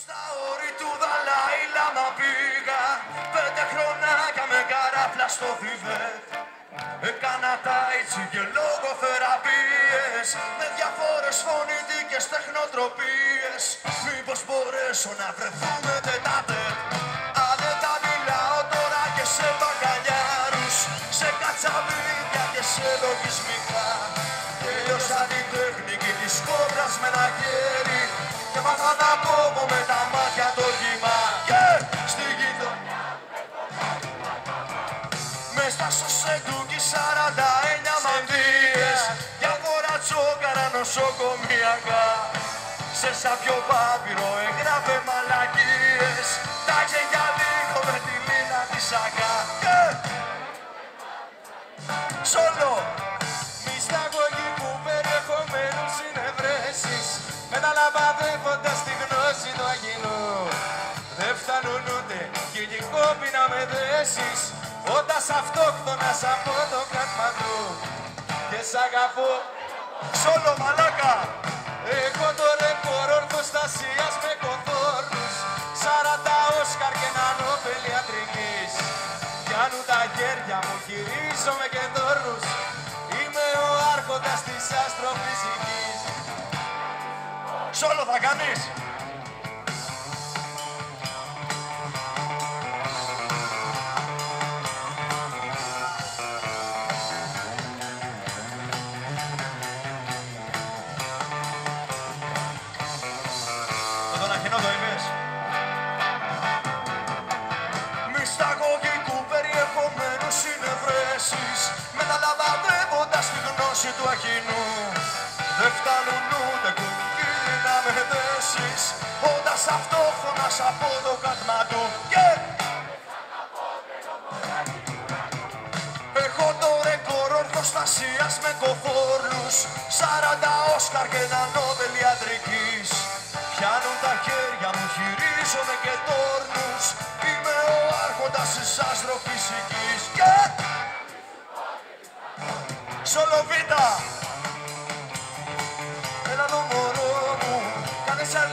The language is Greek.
Στα όρη του Δαλάη Λάμα πήγα. Πέντε χρονάκια με καράπλα στο Θιβέτ Έκανα τα έτσι και λογοθεραπείες Με διάφορες φωνητικές τεχνοτροπίες. Μήπως μπορέσω να βρεθούμε τετάτε Αν δεν τα μιλάω τώρα και σε μπαγκαλιάρους Σε κατσαβίδια και σε λογισμικά Μες στα σωσέ του κι 49 μανδύες Για χώρα τσόκαρα νοσοκομιακά. Σε σαπιο πάπυρο έγραφε μαλακίες. Τα για λίγο με τη λίνα της αγά Και Σόλο Μισταγωγικού περιεχομένους συνευρέσεις Μεταλαμπαδεύοντας τη γνώση του αγγινού Δεν φτάνουν ούτε κυνηγόπινα με δέσεις Όντας αυτόχθονας από το Κατμαντού Και σ' αγαπώ. Σόλο μαλάκα. Έχω το ρεκόρ ορθοστασίας με κοθόρνους Σαράντα Όσκαρ και ένα Νόμπελ ιατρικής. Πιάνουν τα χέρια μου, χειρίζομαι και δόρνους Είμαι ο άρχοντας της αστροφυσικής. Σόλο θα κάνεις συνευρέσεις Μεταλαμπαδεύοντας τη γνώση του Αχινού Δεν φτάνουν ούτε κουκκίνα με θέσεις Όντας αυτόφωνας από το Κατμαντού Και Έχω το ρεκόρ ορθοστασίας με κοφόρνους Σαράντα Όσκαρ και ένα Νόβελ ιατρικής. Πιάνουν τα χέρια μου, χειρίζομαι και τόρνους. Είμαι ο άρχοντας της αστροφυσικής Και... Σολοβίτα Έλα εδώ μωρό μου, κάνε σαν